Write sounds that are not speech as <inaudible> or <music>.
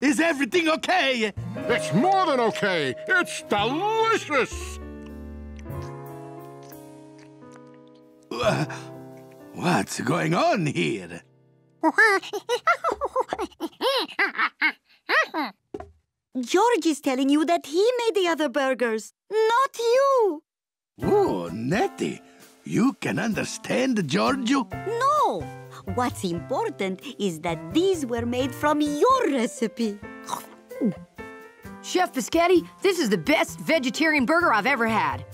Is everything okay? It's more than okay. It's delicious. Uh, what's going on here? <laughs> George is telling you that he made the other burgers, not you. Oh, Nettie, you can understand Giorgio? No. What's important is that these were made from your recipe. Chef Pisghetti, this is the best vegetarian burger I've ever had.